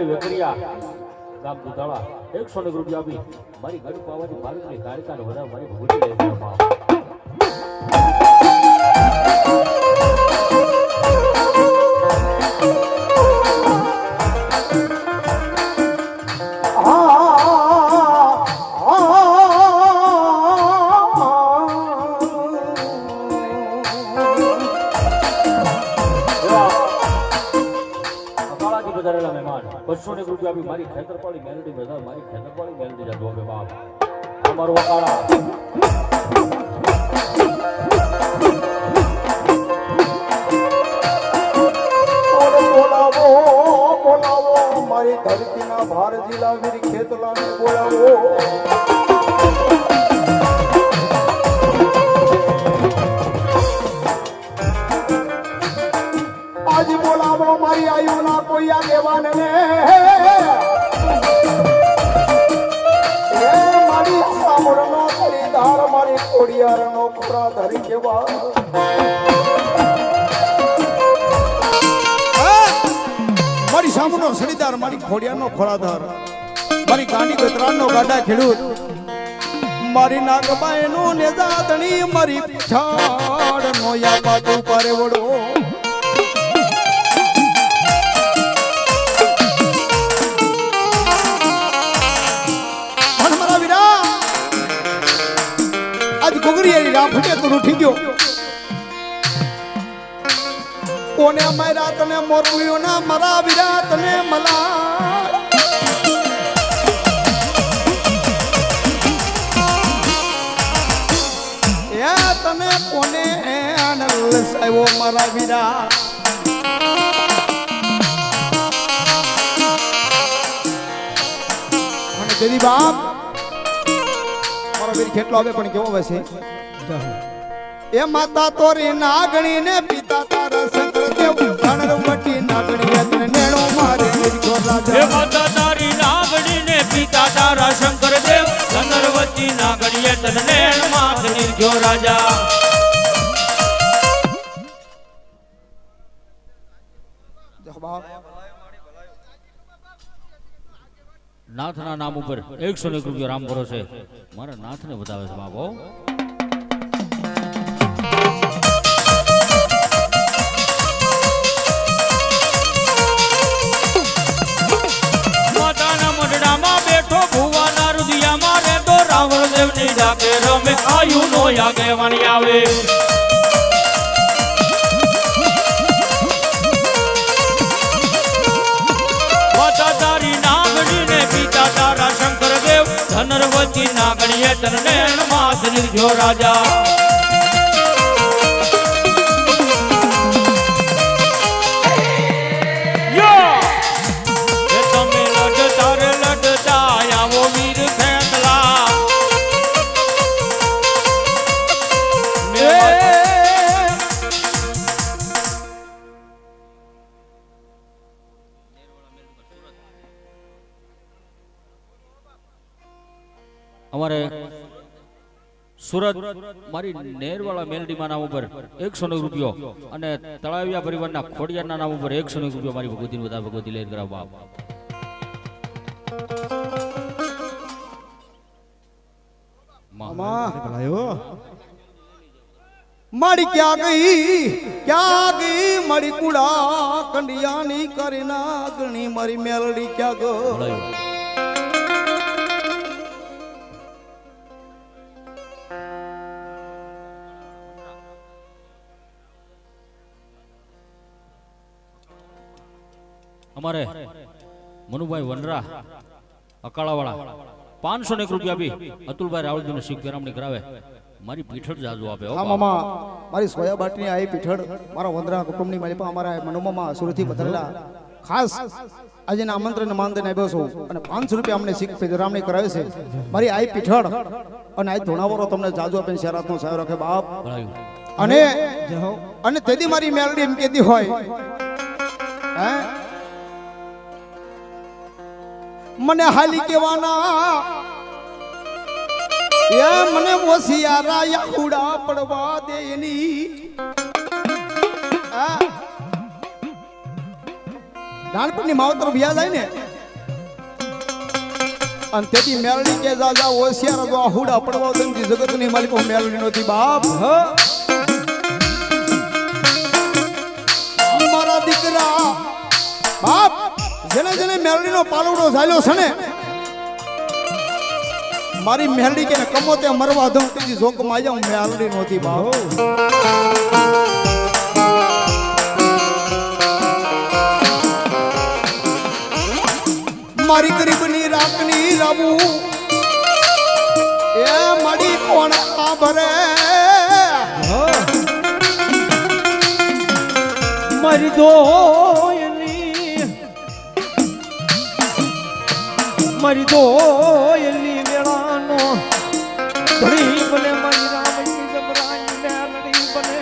નાનભાઈ વેકરિયા. ગામ દુધાળા. એકસો ને રૂપિયા આપી. મારી ગઢ પાવાની ભારતની કાળિકાને વધારે મારી ભૂલી લઈ રૂપિયા આપી મારી ખેતરપાળી મેલડી બધા, મારી ખેતરપાળી મેલડી જાદુ આપે બાપ. અમારો વકાળા. બોલાવો મારી ધરતીના ભાર જિલ્લા વીર ખેતલાને બોલાવો. આજ બોલાવો મારી આયુના કોઈ આગેવાનને એ મારી સામળનો ખરીદાર મારી કોડિયારનો કેવા મારી સામનો સડીદાર, મારી ખોડિયાનો ખોરાધાર મારી ગાંડી ગતરાનો ગાડા ખેડૂત, મારી નાગબાઈનો નેજાદણી મારી પીઠાડ નો યા બાજુ પારે આજ રાફડે તો ઉઠી ગયો. કોને મારા તને મોરલીઓ ના મરા વિરા તને મલા તને કોને આનંદ સાયો મારા વિરા મને દેદી બાપ મારો કેટલો આવે પણ કેવો આવે છે? એ માતા તોરી નાગણી ને પિતા તારા શંકર દેવ ધણવટી નાગણી તને નેણો મારે નિર્ગો રાજા. એ માતા તારી નાગણી ને પિતા તારા શંકર દેવ ધનરવતી નાગણીએ નેણો મારે નિર્ગ્યો રાજા. નાથના નામ ઉપર એકસો એક રૂપિયા રામ ભરોસે. મારા નાથને બતાવે છે બાબો બેઠો, ભુવાના રુદિયામાં રહેતો રાવણ દેવની રમે આયુ નો આગેવાણી આવે. દેવ ધનરવતી નાગણીએ તને માથ નિર્જો રાજા. અમારે સુરત મારી નેરવાળા મેલડીમાં નામ ઉપર એકસો ને રૂપિયો અને તળાવિયા પરિવારના ખોડિયારના નામ ઉપર એકસો ને રૂપિયો મારી ભગવતી બધા ભગવતી લઈને કરાવ બાપ. મારી ક્યાં ગઈ? ક્યાં ગઈ? મારી કુડા કંડિયાની કરી નાગણી. મારી મેલડી ક્યાં ગઈ? અમારે મનુભાઈ વનરા અકાળાવાળા પાંચસો ને એક રૂપિયા આપી અતુલભાઈ રાવળજીને શીખ પેરામણી કરાવે. મારી પીઠળ જાજુ આપે હા મામા મારી સોયા બાટની આ પીઠળ મારા વંદરા કુટુંબની મારી પણ અમારા મનુમામા સુરથી પધરેલા ખાસ આજે આમંત્રણ માનદન આવ્યો છું અને પાંચસો રૂપિયા અમને શીખ પેદરામણી કરાવે છે. મારી આઈ પીઠળ અને આઈ ધોણાવરો તમને જાજુ આપે શહેરાતનો સાહેબ રાખે બાપ. અને અને તેથી મારી મેલડી એમ કહેતી હોય હે? મને હાલી કેવાના. એ મને ઓસિયારા યાહુડા પડવા દે એની? નાનપણની માવતર વ્યાજ આવી ને. અને તેથી મેળડી કે જાજા જા હોશિયાર તો આ હુડા પડવા દંતી જગતની માલિકો મેળડી નહોતી, બાપ. મારા દીકરા. બાપ. જેને જેને મેલડીનો પાલવડો ઝાલ્યો છે ને મારી મેલડી કે કમો તે મરવા દઉં તીજી જોકમાં માં જાઉં મેલડી નહોતી ભાવ મારી ગરીબની રાતની રાબુ એ મડી કોણ આ ભરે મારી દોયલી મારી દોયલી વેળાનો. ધણી બને મારી રામજી જમરાઈ મેલડી બને.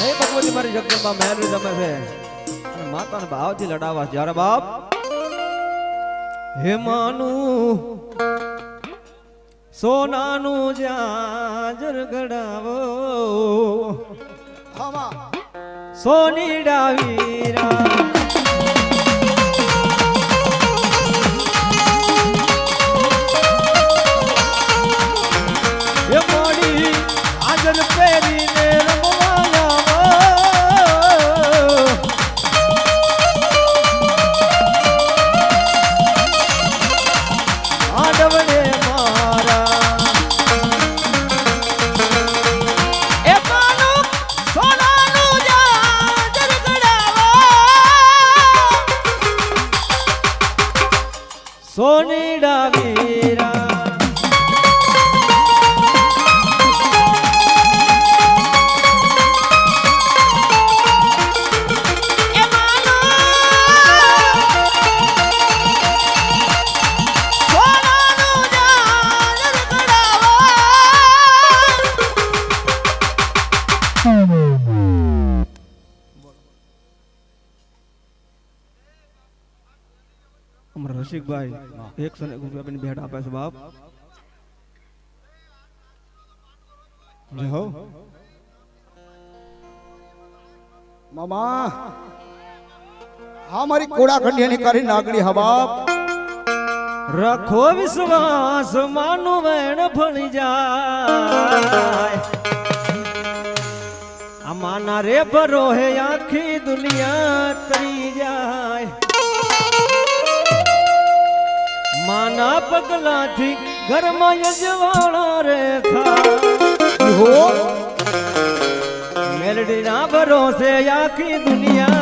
હે ભગવતી મારી જગદંબા મેલડી જમે છે. અને માતાને ભાવથી લડાવા. જ્યારે બાપ. હે માનું સોનાનું જાજર ગડાવો. હામાં સોની ડાવીરા રસિકભાઈ એકસો ને રૂપિયા ભેટ આપે છે બાપ. મામા હા મારી કોડા ખંડિયાની કરી નાગડી હા બાપ. રાખો વિશ્વાસ માનું વેણ ફળી જાય. આ માના રે ભરો હે આખી દુનિયા તરી જાય. માના પગલાથી ઘરમાં યજવાળા રે થા. મેલડી ના ભરોસે આખી દુનિયા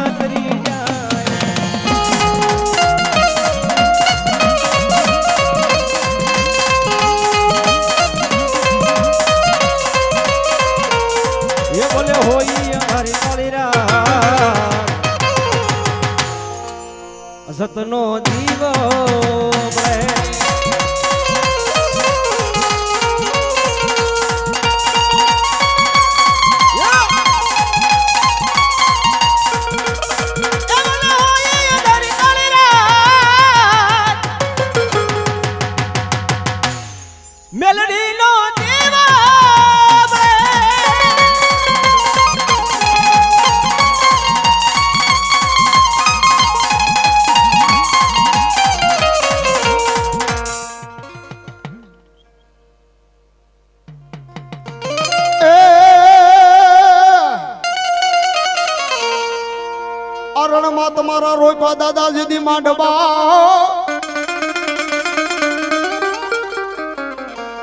અરણમાં રોપા દાદા દાદાજીની માંડવા.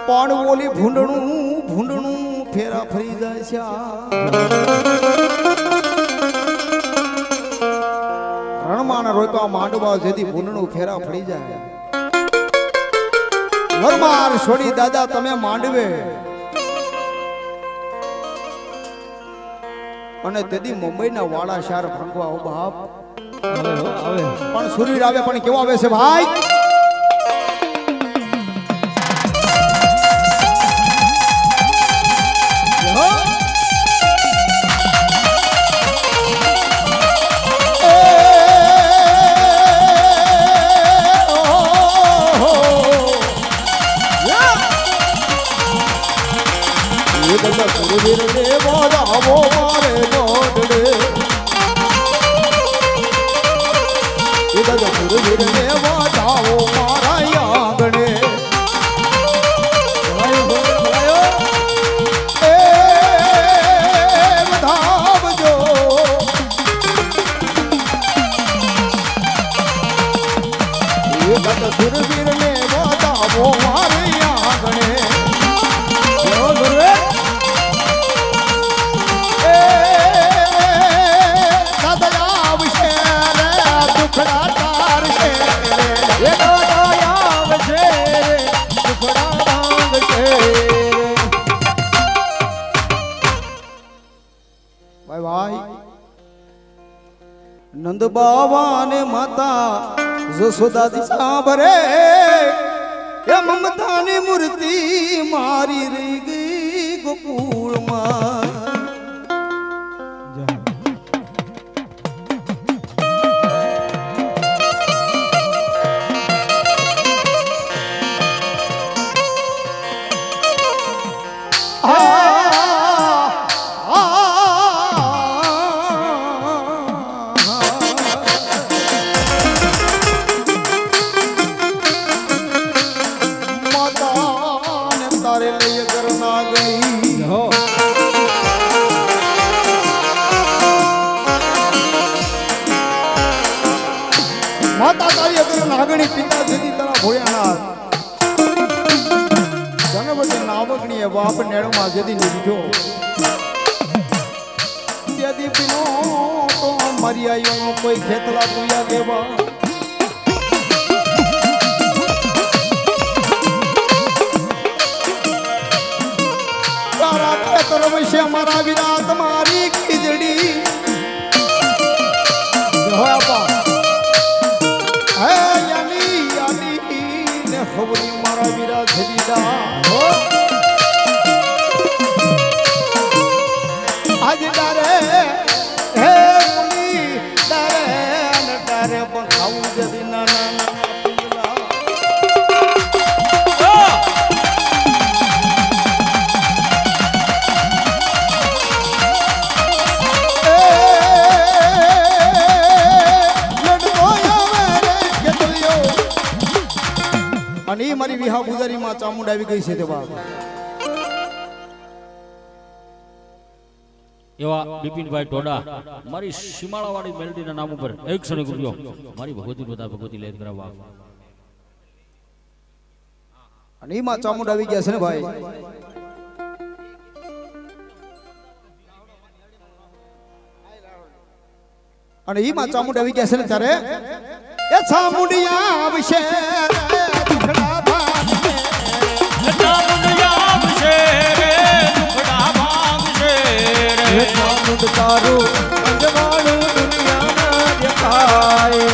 પણ ઓલી ભૂંડણું ભૂંડણું ફેરા ફરી જાય છે. રણમાં રોયપા માંડવા જેથી ભૂંડણું ફેરા ફરી જાય. વરમાર છોડી દાદા, તમે માંડવે. અને તેથી મુંબઈના વાડા શહેર ભાંગવા બાપ પણ સુરવીર આવે પણ કેવો આવે છે ભાઈ? સુરવીર દેવો બોલાવો નંદ બાવા ને માતા જસોદાજી સાંભરે એ મમતાની મૂર્તિ મારી રહી ગઈ ગોકુળમાં. જનવટી નાવકણી એ બાપ નેણમાં જતી નીકળ્યો ત્યાંથી પીનો તો મરી આવ્યો કોઈ ખેતલા તુયા દેવા. તારા વિશે મારા વિરાત તમારી ખીજડી. હોય આપા મારા વીરા હો. અને એ મારી વિહા ગુજારીમાં ચામુંડ આવી ગઈ છે તે બાપ એવા બિપિનભાઈ ટોડા મારી સીમાળાવાળી મેલડીના નામ ઉપર એક ક્ષણે ગુજ્યો મારી ભગવતી બધા ભગવતી લેત કરાવવા અને એમાં ચામુંડ આવી ગયા છે ને ભાઈ. અને એમાં ચામુંડ આવી ગયા છે ને ત્યારે એ ચામુંડિયા આવશે. ચામુંડ તારું અંજવાળું દુનિયામાં દેખાય.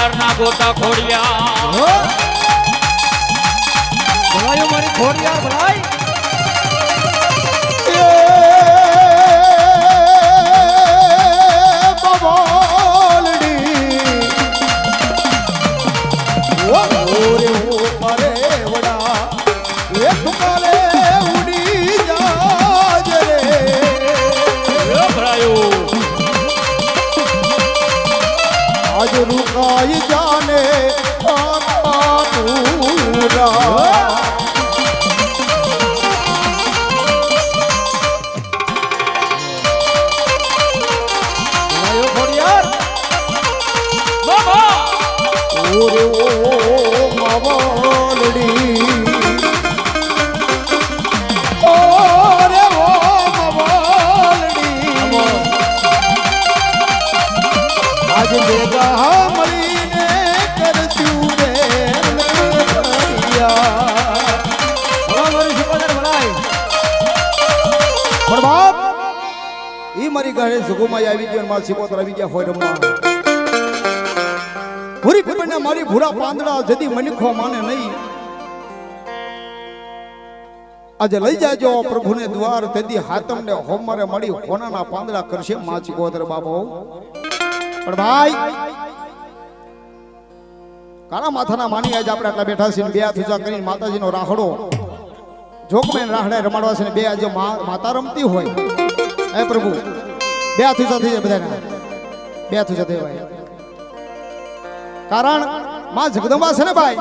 નરના ગોતા ખોડ્યા ભલાયો મારી ખોડ યાર રૂકાઈ જાને મારી ઘરે સુગુમાઈ આવી ગયો મારા સિપોતર આવી ગયા હોય રમવા. ભૂરી પીપળના મારી ભૂરા પાંદડા જદી મનખો માને નહીં. આજે લઈ જાજો પ્રભુને દ્વાર તેદી હાતમને હોમરે મળી હોનાના પાંદડા કરશે માચી સિકોતર બાપો. પણ ભાઈ કાળા માથાના માની આજે આપણે આટલા બેઠા છીએ બે હાથ ઊંચા કરીને માતાજીનો રાહડો. જોકમેન રાહડે રમાડવા છે ને બે આજે માતા રમતી હોય. હે પ્રભુ બે ઊંચા થઈ જાય બધાને. બે થઈ થઈ ભાઈ. કારણમાં જગદંબા છે ને ભાઈ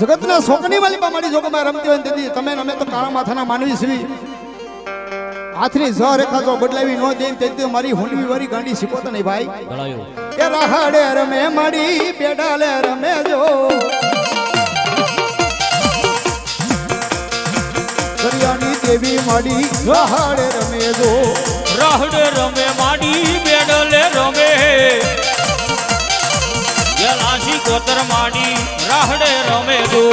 જગતના શોકની વાલી મારી જોગમાં રમતી હોય ને તમે અમે તો કાળા માથાના માનવી છીએ. હાથની ઝ રેખા જો બદલાવી ન દે તેથી મારી હોનવી વારી ગાંડી શીખોતો નહીં ભાઈ. કે રાહડે રમે મારી બેડાલે રમે જો. દરિયાની દેવી માડી રાહડે રમે જો. રાહડે રમે માડી બેડલે રમે. ગેલાસી કોતર માડી રાહડે રમે જો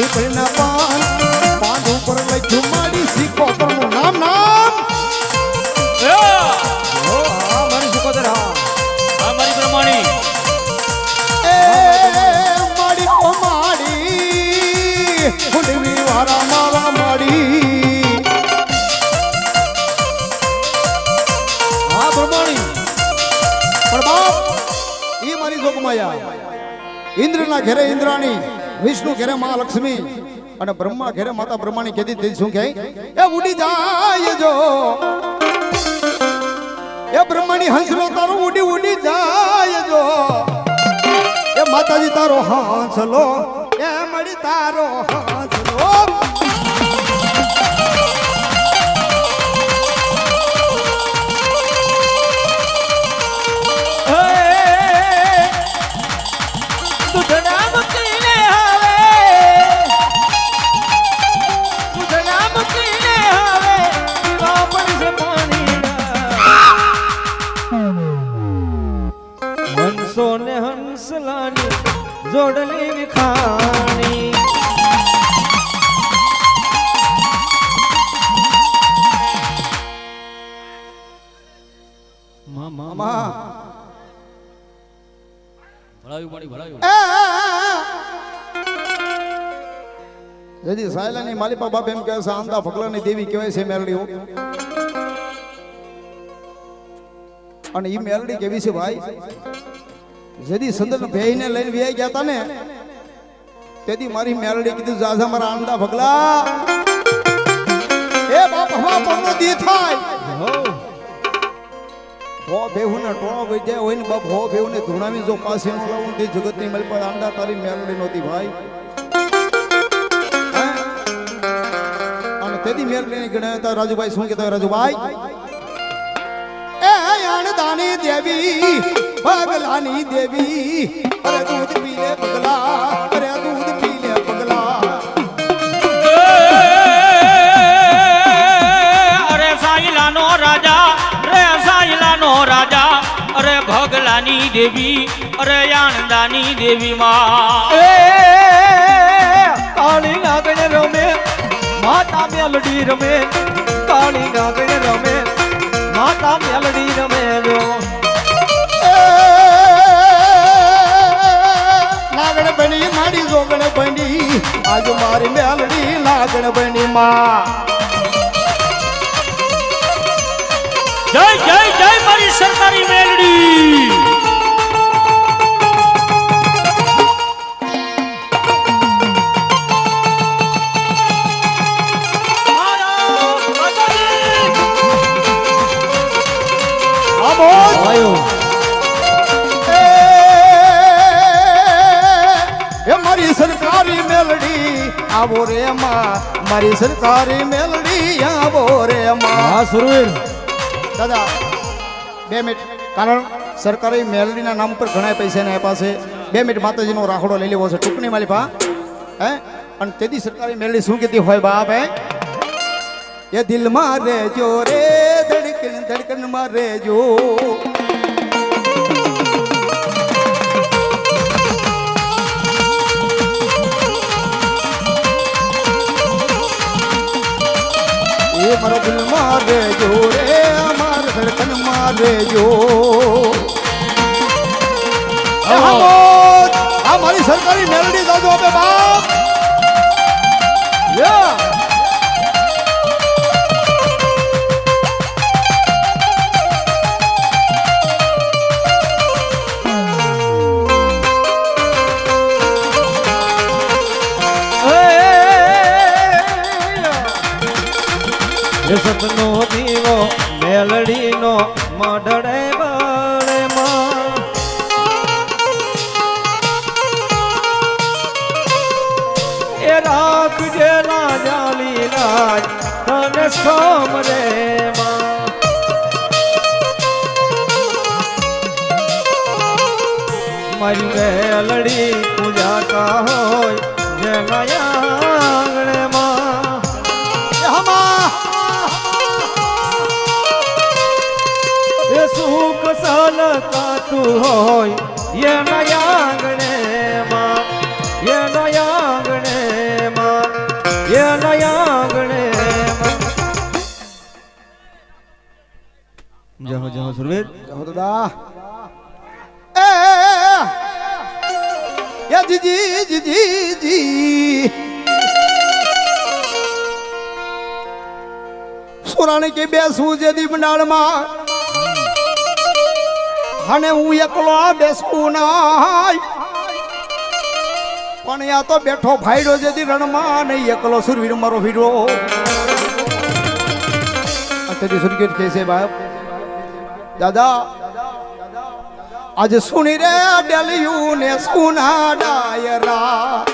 પીપળના પાન પાન ઉપર લખ્યું નામ નામ. ઓ મારી સિકોદર હા આ મારી પ્રમાણી. એ માડી ઓ માડી ફૂલવી વાળા મારા માડી. હા પ્રમાણી. પણ બાપ ઈ મારી જોગમાયા. ઇન્દ્રના ઘેરે ઇન્દ્રાણી. વિષ્ણુ ઘેરે મહાલક્ષ્મી અને બ્રહ્મા ઘેરે માતા બ્રહ્માની કેદી તે શું કહે? એ ઉડી જાય જો. એ બ્રહ્માની હંસલો તારો ઉડી ઉડી જાય જો. એ માતાજી તારો હંસલો, એ મળી તારો હાંસલો. સાયલાની બાપ એમ કહે છે, આંધા ફકલાની દેવી કહેવાય છે મેરડીઓ. અને એ મેરડી કેવી છે ભાઈ? જદી સંદર ભેઈને લઈને વ્યાઈ ગયા હતા ને તેથી મારી મેરડી કીધું જાજા મારા આંધા ફકલા એ બાપ હવા પરનો દી થાય. હો બેહુને ટોણો વઈ જાય હોય ને બાપ, હો બેહુને ધૂણાવી જો પાસે નો લાવું તે જગતની મલપા આંડા તારી મેરડી નહોતી ભાઈ. તેથી મેલ લઈને ગણાતા રાજુભાઈ શું કહેતા રાજુભાઈ? એ અણદાની દેવી પગલાની દેવી અરે દૂધ પીલે પગલા અરે દૂધ પીલે પગલા. અરે સાઈલાનો રાજા રે સાઈલાનો રાજા અરે ભગલાની દેવી અરે આણદાની દેવી માં માતા મેલડી રમે કાળી નાગણ રમે માતા મેલડી રમે જો. લાગણ બની મારી જોગણ બની આજ મારી મેલડી લાગણ બની માં. જય જય જય મારી સરકારી મેલડી. આવો રે માં મારી સરકારી મેલડી આવો રે માં. હા સુરવીર. દાદા બે મિનિટ. કારણ સરકારી મેલડીના નામ પર ઘણા પૈસા ને આપ્યા છે. બે મિનિટ માતાજીનો રાખડો લઈ લેવો છે. ટૂંકણી માલી પા હે? અને તેથી સરકારી મેલડી શું કીધી હોય બાપ હે? એ દિલમાં રેજો રે ધડકન ધડકનમાં રેજો દિલમાં જો રે અમાર ધડકન મારે જો. અમારી આ મારી સરકારી મેલડી દાદો આપે બાપ. તને સોમરે માં. મારી મેલડી પૂજા કા હોય જેના આંગણે માં. સુખ સલતા તું હોય એ આંગણે એ યા જીજી જીજી જી સુરાણી કે બેસવું છે દીપડાળમાં? અને હું એકલો બેસવું નાય. પણ યા તો બેઠો ભાઈડો જેથી રણમાં નહીં એકલો સુરવીર મારો વીરો. અત્યારે સુરગીર કહે છે બાપ. દાદા આજે સુની રે ડેલિયું ને સુના ડાયરા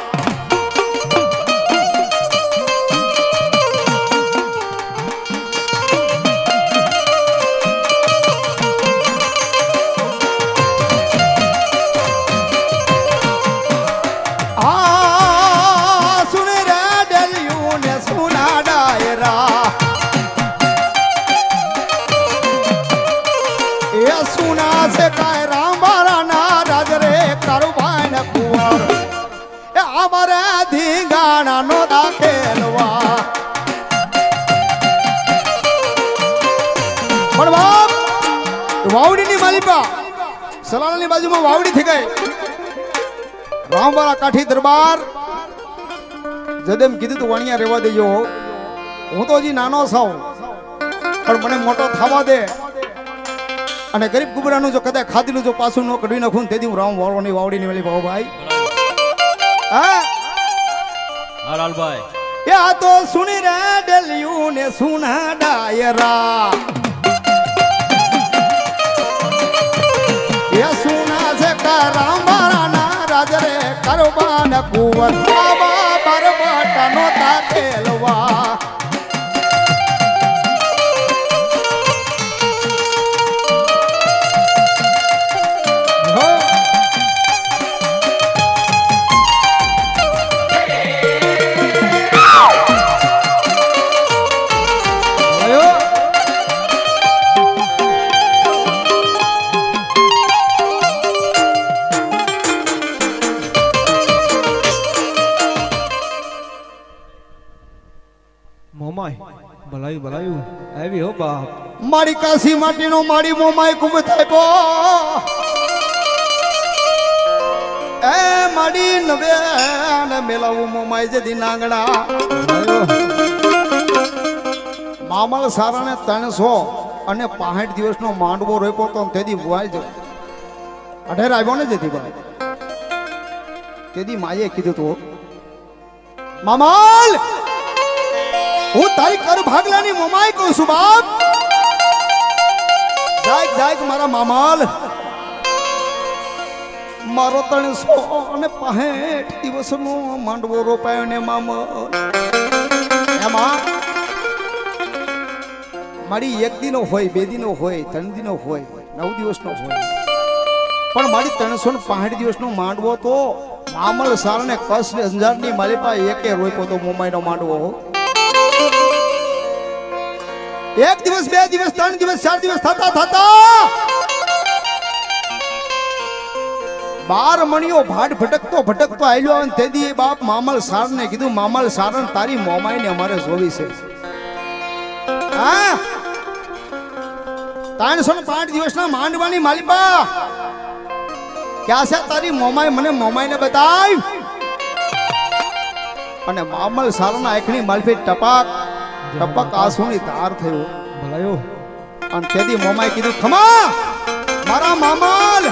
એ અમારે ધીંગાણા નો દાખેલવા. પણ બાપ વાવડીની માલિપા સલાલાની બાજુમાં વાવડી થઈ ગઈ. રામવાળા કાઠી દરબાર. જદેમ કીધું તું, વણિયા રહેવા દેજો. હું તો હજી નાનો છું, પણ મને મોટો થવા દે. અને ગરીબ કુબરાનું જો કદાચ ખાધેલું જો પાછું ન કઢવી નાખું તેથી હું રામ વાળવાની વાવડી ની વેલી ભાવ ભાઈ. હા? હા લાલભાઈ એ આ તો સુની રે ડેલિયું ને સુના ડાયરા. એ સુના છે રામ મારા ના રાજ રે કરવાન કુવર. બાબા બરબટ નો તાકેલવા મારી કાશી માટીનો મારી મોમાય કુંભ થાય એ માડી નવે મેલાવું મોમાય જે નાંગડા મામલ સારાને ત્રણસો અને પાંઠ દિવસનો માંડવો રોપ્યો તો તેથી ભુવાય જ અઢેર આવ્યો ને જેથી ભાઈ તેથી માએ કીધું તું મામાલ, હું તારી કર ભાગલાની મોમાય કહું છું બાપ જાય જાય મારા મામાલ. મારો ત્રણસો અને પાંઠ દિવસનો માંડવો રોપાયો ને મામા. મારી એક દિનો હોય, બે દિનો હોય, ત્રણ દિનો હોય, નવ દિવસનો હોય. પણ મારી ત્રણસો ને પાંઠ દિવસનો માંડવો તો મામલ સાર ને કસ ને અંજારની મારી પાસે એકે રોપ્યો તો મુંબઈનો માંડવો. એક દિવસ, બે દિવસ, ત્રણ દિવસ, ચાર દિવસ થતા થતા બાર મણિયો ભાટ ભટકતો ભટકતો આવેલો આવે તે દી બાપ મામલ સાર ને કીધું, મામલ સારન, તારી મોમાઈ ને અમારે જોવી છે. હા? ત્રણસો ને પાંચ દિવસના માંડવાની માલિપા. ક્યાં છે તારી મોમાઈ? મને મોમાઈ ને બતાવ અને મામલ સારના એકની માલફી ટપાક ટપક આસુણી ધાર થયો. ભલાયો. અને તેદી મોમાએ કીધું ખમા મારા મામાલ.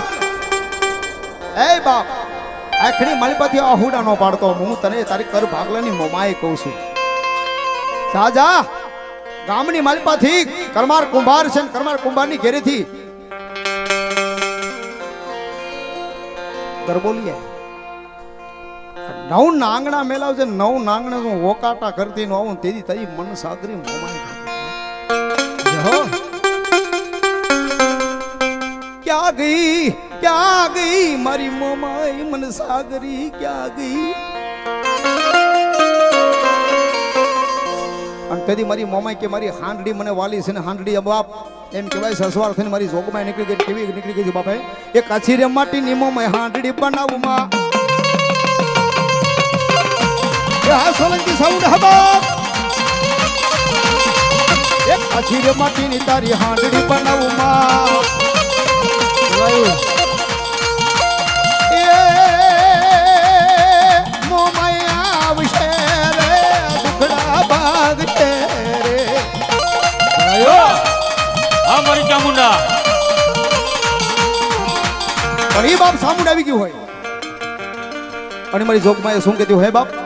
એ બાપ આખડી માલિપાથી આહુડા નો પાડતો હું તને તારી કર ભાગલાની મોમાએ કહું છું. સાજા ગામની માલિપાથી કરમાર કુંભાર છે ને કરમાર કુંભારની ઘેરેથી. ગરબોલીએ નવ નાંગણા મેલાવજે, નવ નાંગણા હું વોકાટા કરતી નો આવું, તેથી તારી મન સાદરી મોમાય ક્યાં ગઈ ક્યાં ગઈ મારી મોમાઈ, મન સાગરી ક્યાં ગઈ? અને તેથી મારી મોમાઈ કે મારી હાંડડી મને વાલી છે ને હાંડડી બાપ એમ કહેવાય સસવાર થઈને મારી જોગમાં નીકળી ગઈ, કેવી નીકળી ગઈ છે બાપા એ કચીરે માટી માટીની મોમાઈ હાંડડી બનાવું હા સોલંકી સાઉન્ડ હા બાપ એક કાચી રે માટીની તારી હાંડડી બનાવું માં. ચામુંડા. પણ એ બાપ સામું આવી ગયું હોય? અને મારી જોગમાં એ શું કહેતી હોય બાપ?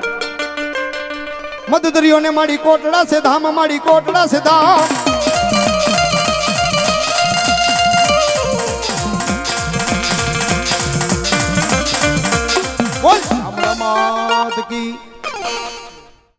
મધદરીઓને માડી કોટડા છે ધામ માડી કોટડા છે ધામ. બોલ. માત કી